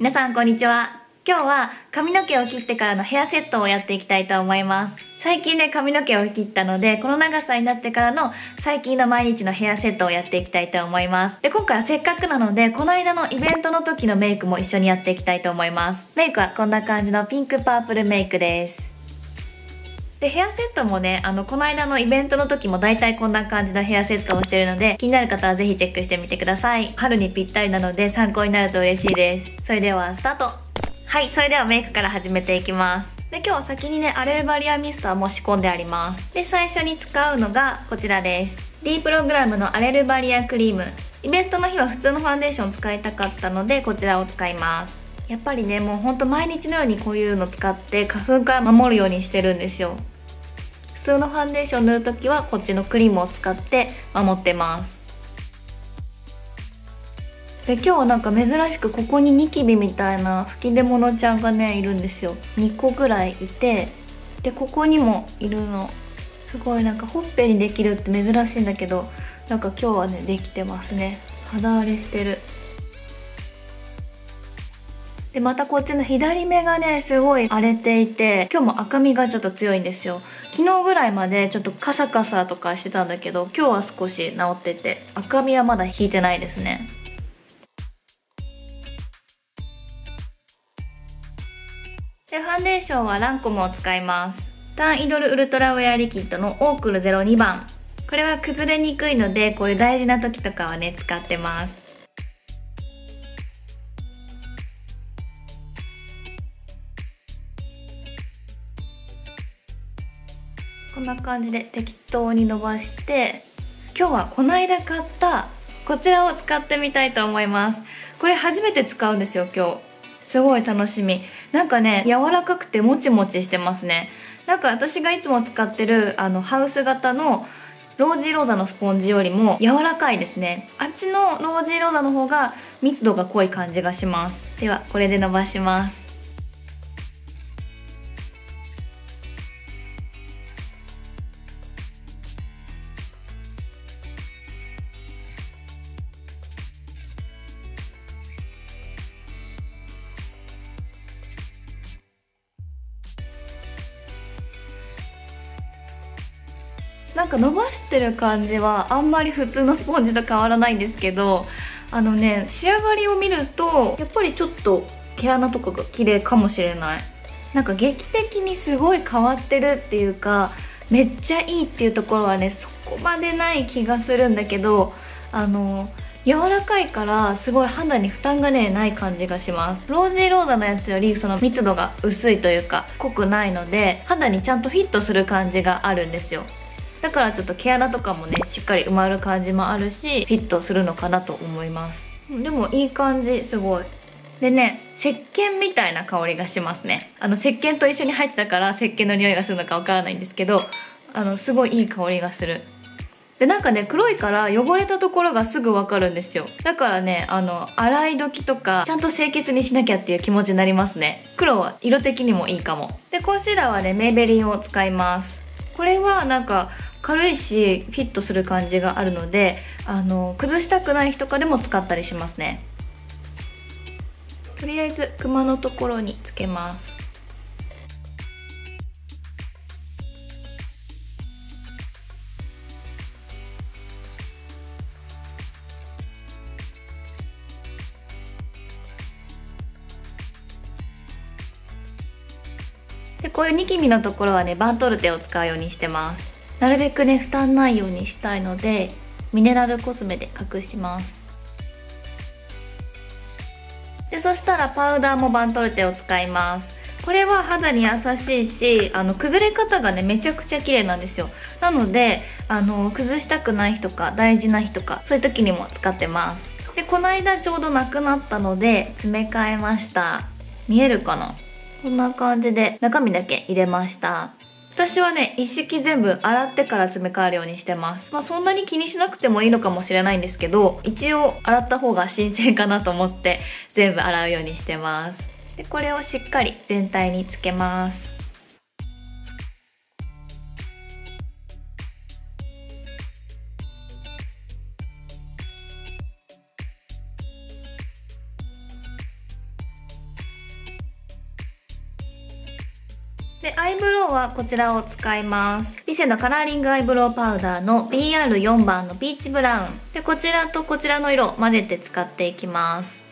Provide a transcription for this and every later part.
皆さんこんにちは。今日は髪の毛を切ってからのヘアセットをやっていきたいと思います。最近ね、髪の毛を切ったので、この長さになってからの最近の毎日のヘアセットをやっていきたいと思います。で、今回はせっかくなので、この間のイベントの時のメイクも一緒にやっていきたいと思います。メイクはこんな感じのピンクパープルメイクです。で、ヘアセットもね、あの、この間のイベントの時も大体こんな感じのヘアセットをしてるので、気になる方はぜひチェックしてみてください。春にぴったりなので参考になると嬉しいです。それでは、スタートはい、それではメイクから始めていきます。で、今日は先にね、アレルバリアミストはもう仕込んであります。で、最初に使うのがこちらです。D プログラムのアレルバリアクリーム。イベントの日は普通のファンデーション使いたかったので、こちらを使います。やっぱりね、もうほんと毎日のようにこういうの使って花粉から守るようにしてるんですよ。普通のファンデーション塗るときはこっちのクリームを使って守ってます。で今日はなんか珍しくここにニキビみたいな吹き出物ちゃんがねいるんですよ。2個ぐらいいてでここにもいるの。すごいなんかほっぺにできるって珍しいんだけどなんか今日はねできてますね。肌荒れしてる。でまたこっちの左目がねすごい荒れていて今日も赤みがちょっと強いんですよ。昨日ぐらいまでちょっとカサカサとかしてたんだけど今日は少し治ってて赤みはまだ引いてないですね。でファンデーションはランコムを使います。タンイドルウルトラウェアリキッドのオークル02番。これは崩れにくいのでこういう大事な時とかはね使ってます。こんな感じで適当に伸ばして今日はこの間買ったこちらを使ってみたいと思います。これ初めて使うんですよ今日。すごい楽しみ。なんかね柔らかくてもちもちしてますね。なんか私がいつも使ってるあのハウス型のロージーローザのスポンジよりも柔らかいですね。あっちのロージーローザの方が密度が濃い感じがします。ではこれで伸ばします。なんか伸ばしてる感じはあんまり普通のスポンジと変わらないんですけどあのね仕上がりを見るとやっぱりちょっと毛穴とかが綺麗かもしれない。なんか劇的にすごい変わってるっていうかめっちゃいいっていうところはねそこまでない気がするんだけどあの柔らかいからすごい肌に負担がねない感じがします。ロージーローザのやつよりその密度が薄いというか濃くないので肌にちゃんとフィットする感じがあるんですよ。だからちょっと毛穴とかもねしっかり埋まる感じもあるしフィットするのかなと思います。でもいい感じすごい。でね石鹸みたいな香りがしますね。あの石鹸と一緒に入ってたから石鹸の匂いがするのかわからないんですけどあのすごいいい香りがする。でなんかね黒いから汚れたところがすぐわかるんですよ。だからねあの洗い時とかちゃんと清潔にしなきゃっていう気持ちになりますね。黒は色的にもいいかも。でコンシーラーはねメイベリンを使います。これはなんか軽いしフィットする感じがあるのであの崩したくない日とかでも使ったりしますね。とりあえずクマのところにつけます。でこういうニキビのところはねバントルテを使うようにしてます。なるべくね負担ないようにしたいのでミネラルコスメで隠します。でそしたらパウダーもバントルテを使います。これは肌に優しいしあの崩れ方がねめちゃくちゃ綺麗なんですよ。なのであの崩したくない日とか大事な日とかそういう時にも使ってます。でこの間ちょうどなくなったので詰め替えました。見えるかな？こんな感じで中身だけ入れました。私はね、一式全部洗ってから詰め替えるようにしてます。まあそんなに気にしなくてもいいのかもしれないんですけど、一応洗った方が新鮮かなと思って全部洗うようにしてます。で、これをしっかり全体につけます。で、アイブロウはこちらを使います。ビセのカラーリングアイブロウパウダーの BR4 番のピーチブラウン。で、こちらとこちらの色を混ぜて使っていきます。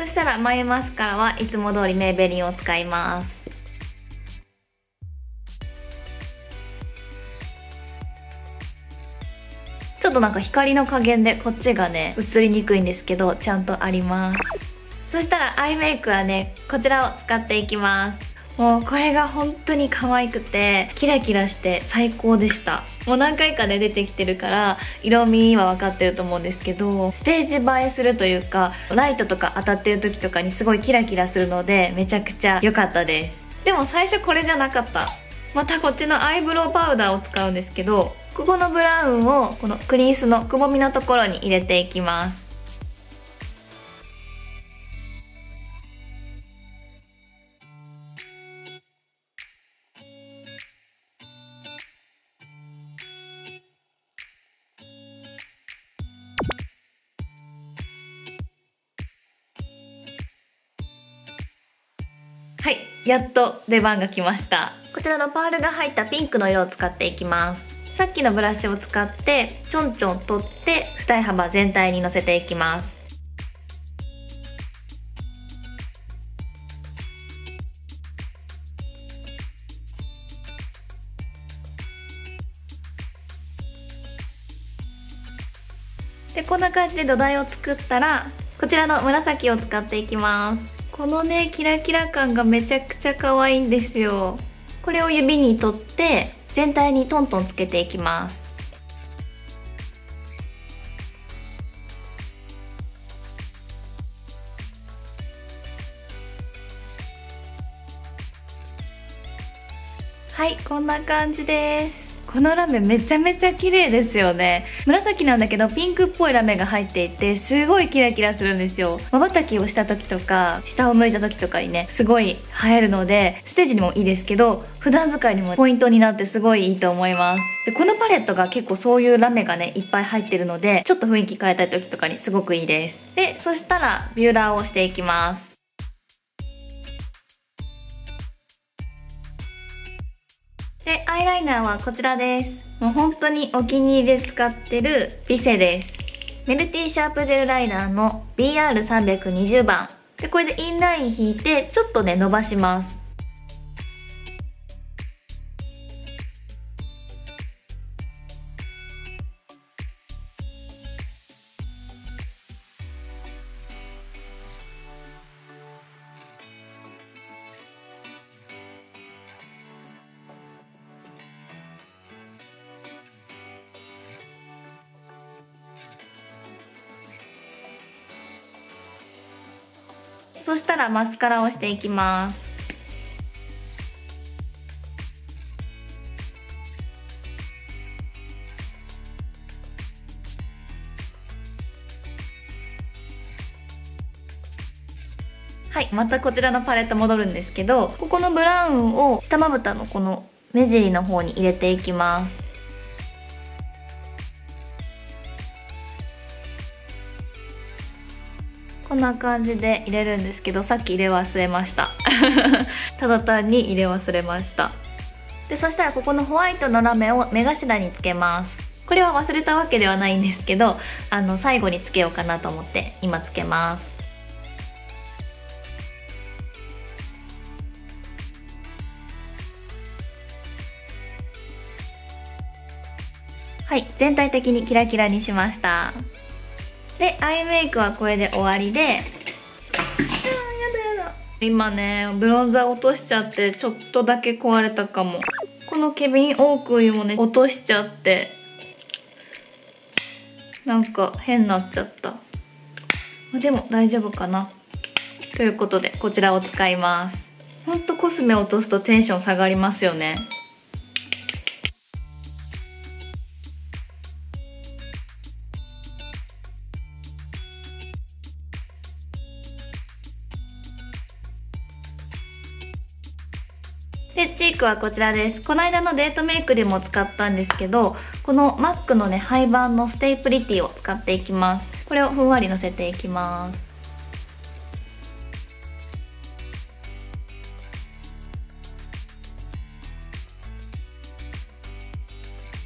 そしたら眉マスカラはいつも通りメイベリンを使います。ちょっとなんか光の加減でこっちがね映りにくいんですけどちゃんとあります。そしたらアイメイクはねこちらを使っていきます。もうこれが本当に可愛くてキラキラして最高でした。もう何回かね出てきてるから色味は分かってると思うんですけどステージ映えするというかライトとか当たってる時とかにすごいキラキラするのでめちゃくちゃ良かったです。でも最初これじゃなかった。またこっちのアイブロウパウダーを使うんですけどここのブラウンをこのクリースのくぼみのところに入れていきます。やっと出番が来ました。こちらのパールが入ったピンクの色を使っていきます。さっきのブラシを使ってちょんちょん取って二重幅全体にのせていきます。でこんな感じで土台を作ったらこちらの紫を使っていきます。このねキラキラ感がめちゃくちゃ可愛いんですよ。これを指に取って全体にトントンつけていきます。はいこんな感じです。このラメめちゃめちゃ綺麗ですよね。紫なんだけどピンクっぽいラメが入っていてすごいキラキラするんですよ。瞬きをした時とか下を向いた時とかにねすごい映えるのでステージにもいいですけど普段使いにもポイントになってすごいいいと思います。でこのパレットが結構そういうラメがねいっぱい入ってるのでちょっと雰囲気変えたい時とかにすごくいいです。でそしたらビューラーをしていきます。で、アイライナーはこちらです。もう本当にお気に入りで使ってるビセです。メルティシャープジェルライナーの BR320 番。で、これでインライン引いて、ちょっとね、伸ばします。マスカラをしていきます。はいまたこちらのパレット戻るんですけどここのブラウンを下まぶたのこの目尻の方に入れていきます。こんな感じで入れるんですけどさっき入れ忘れました。ただ単に入れ忘れました。でそしたらここのホワイトのラメを目頭につけます。これは忘れたわけではないんですけどあの最後につけようかなと思って今つけます。はい全体的にキラキラにしました。でアイメイクはこれで終わりで。やだやだ。今ねブロンザー落としちゃってちょっとだけ壊れたかも。このケビン・オークイもね落としちゃって。なんか変になっちゃった。でも大丈夫かな。ということでこちらを使います。ほんとコスメ落とすとテンション下がりますよねで、チークはこちらです。この間のデートメイクでも使ったんですけど、この MAC のね、廃盤の Stay Pretty を使っていきます。これをふんわりのせていきます。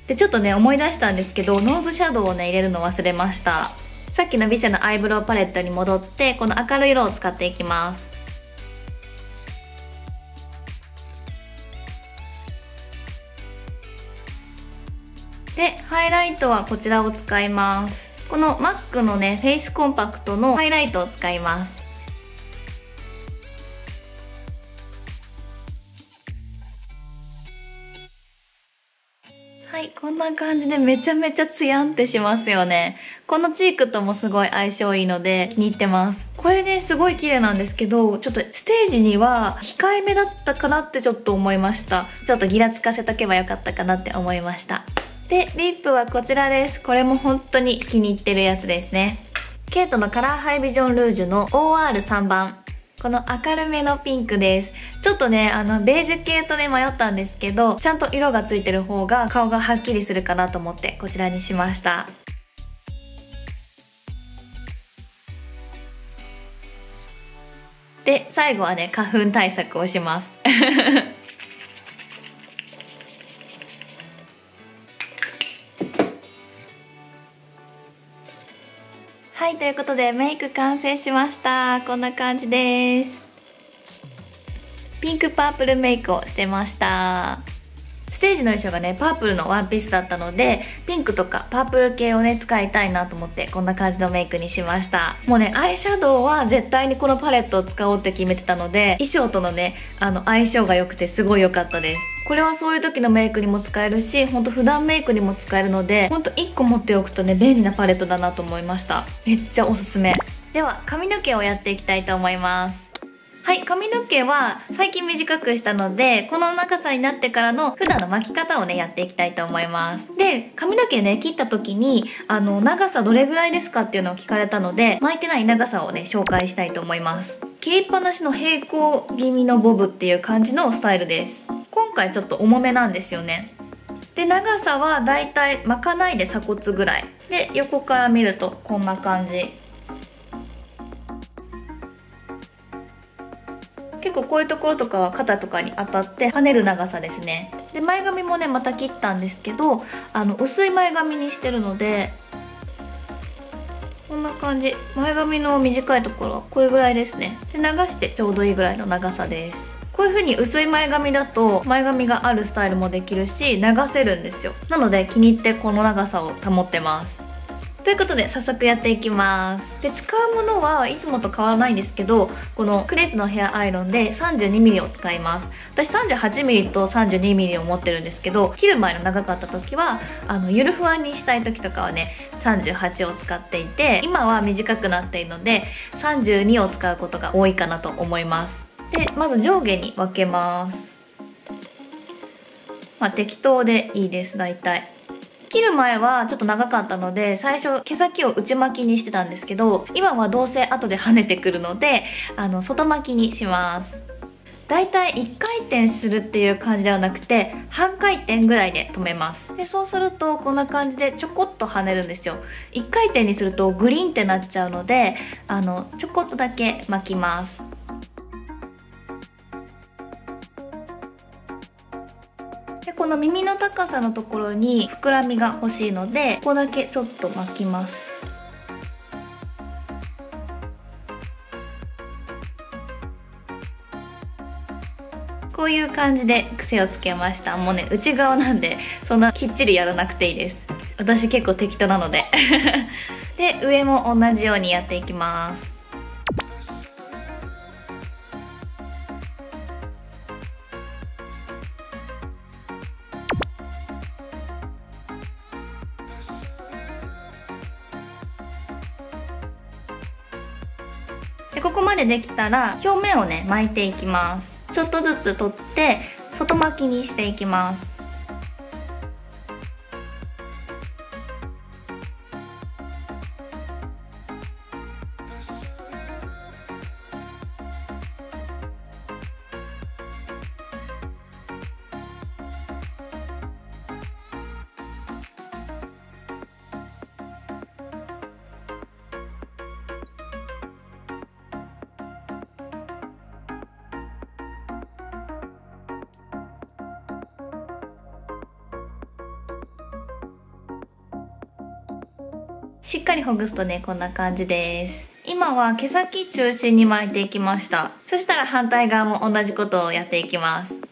で、ちょっとね、思い出したんですけど、ノーズシャドウをね、入れるの忘れました。さっきのビセのアイブロウパレットに戻って、この明るい色を使っていきます。ハイライトはこちらを使います。この MAC のね、フェイスコンパクトのハイライトを使います。はい、こんな感じでめちゃめちゃツヤンってしますよね。このチークともすごい相性いいので気に入ってます。これね、すごい綺麗なんですけど、ちょっとステージには控えめだったかなってちょっと思いました。ちょっとギラつかせとけばよかったかなって思いました。で、リップはこちらです。これも本当に気に入ってるやつですね。ケイトのカラーハイビジョンルージュの OR3 番。この明るめのピンクです。ちょっとね、あの、ベージュ系とね、迷ったんですけど、ちゃんと色がついてる方が顔がはっきりするかなと思って、こちらにしました。で、最後はね、花粉対策をします。はいということでメイク完成しました。こんな感じです。ピンクパープルメイクをしてました。ステージの衣装がねパープルのワンピースだったのでピンクとかパープル系をね使いたいなと思ってこんな感じのメイクにしました。もうねアイシャドウは絶対にこのパレットを使おうって決めてたので衣装とのねあの相性が良くてすごい良かったです。これはそういう時のメイクにも使えるしほんと普段メイクにも使えるのでほんと1個持っておくとね便利なパレットだなと思いましためっちゃおすすめでは髪の毛をやっていきたいと思いますはい、髪の毛は最近短くしたので、この長さになってからの普段の巻き方をね、やっていきたいと思います。で、髪の毛ね、切った時に、あの、長さどれぐらいですかっていうのを聞かれたので、巻いてない長さをね、紹介したいと思います。切りっぱなしの平行気味のボブっていう感じのスタイルです。今回ちょっと重めなんですよね。で長さはだいたい巻かないで鎖骨ぐらい。で横から見るとこんな感じ。結構こういうところとかは肩とかに当たって跳ねる長さですね。で前髪もねまた切ったんですけどあの薄い前髪にしてるのでこんな感じ。前髪の短いところはこれぐらいですね。で流してちょうどいいぐらいの長さです。こういう風に薄い前髪だと前髪があるスタイルもできるし流せるんですよ。なので気に入ってこの長さを保ってます。ということで早速やっていきます。で使うものはいつもと変わらないんですけどこのクレイズのヘアアイロンで 32mm を使います。私 38mm と 32mm を持ってるんですけど切る前の長かった時はあのゆるふわにしたい時とかはね38を使っていて今は短くなっているので32を使うことが多いかなと思います。でまず上下に分けます。まあ適当でいいです大体。切る前はちょっと長かったので最初毛先を内巻きにしてたんですけど今はどうせ後で跳ねてくるのであの外巻きにします。だいたい1回転するっていう感じではなくて半回転ぐらいで止めます。でそうするとこんな感じでちょこっと跳ねるんですよ。1回転にするとグリーンってなっちゃうのであのちょこっとだけ巻きます。この耳の高さのところに膨らみが欲しいのでここだけちょっと巻きます。こういう感じで癖をつけました。もうね内側なんでそんなきっちりやらなくていいです。私結構適当なので。で上も同じようにやっていきます。でできたら表面をね巻いていきます。ちょっとずつ取って外巻きにしていきます。しっかりほぐすとねこんな感じです。今は毛先中心に巻いていきました。そしたら反対側も同じことをやっていきます。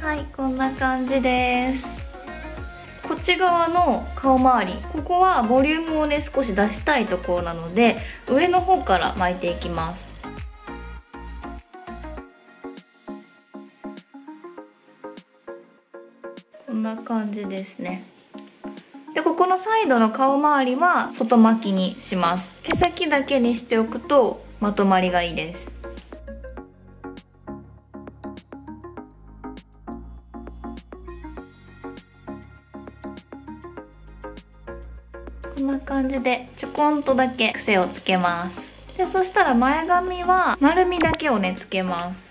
はいこんな感じです。こっち側の顔周りここはボリュームをね少し出したいところなので上の方から巻いていきます。こんな感じですね。でここのサイドの顔周りは外巻きにします。毛先だけにしておくとまとまりがいいです。感じでちょこんとだけ癖をつけます。でそしたら前髪は丸みだけをねつけます。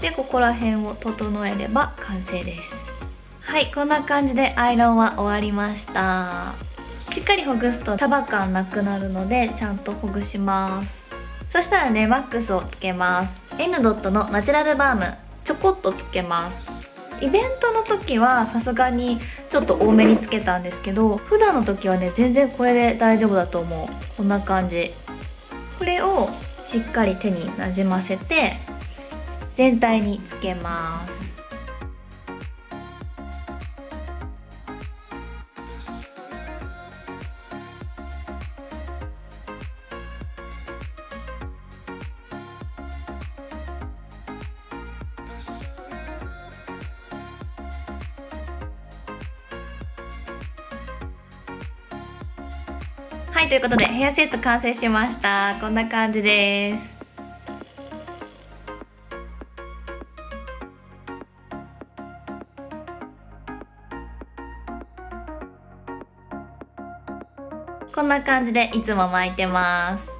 でここら辺を整えれば完成です。はいこんな感じでアイロンは終わりました。しっかりほぐすと束感なくなるのでちゃんとほぐします。そしたらねワックスをつけます。N ドットのナチュラルバームちょこっとつけます。イベントの時はさすがにちょっと多めにつけたんですけど普段の時はね全然これで大丈夫だと思う。こんな感じ。これをしっかり手になじませて全体につけます。ということでヘアセット完成しました。こんな感じです。こんな感じでいつも巻いてます。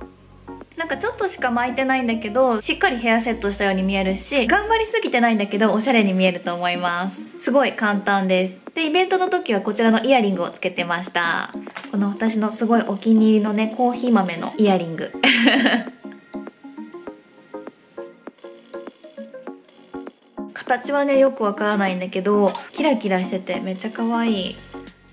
なんかちょっとしか巻いてないんだけど、しっかりヘアセットしたように見えるし、頑張りすぎてないんだけど、おしゃれに見えると思います。すごい簡単です。で、イベントの時はこちらのイヤリングをつけてました。私のすごいお気に入りのね、コーヒー豆のイヤリング。形はね、よくわからないんだけど、キラキラしててめっちゃ可愛い。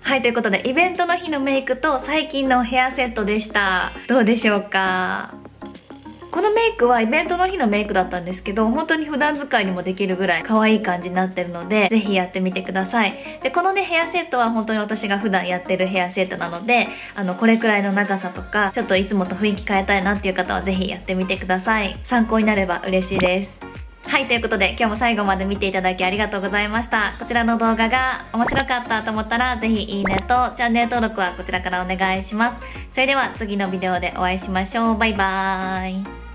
はい、ということで、イベントの日のメイクと最近のヘアセットでした。どうでしょうか？このメイクはイベントの日のメイクだったんですけど、本当に普段使いにもできるぐらい可愛い感じになってるので、ぜひやってみてください。で、このね、ヘアセットは本当に私が普段やってるヘアセットなので、あの、これくらいの長さとか、ちょっといつもと雰囲気変えたいなっていう方はぜひやってみてください。参考になれば嬉しいです。はい、ということで今日も最後まで見ていただきありがとうございました。こちらの動画が面白かったと思ったら、ぜひいいねとチャンネル登録はこちらからお願いします。それでは次のビデオでお会いしましょう。バイバーイ。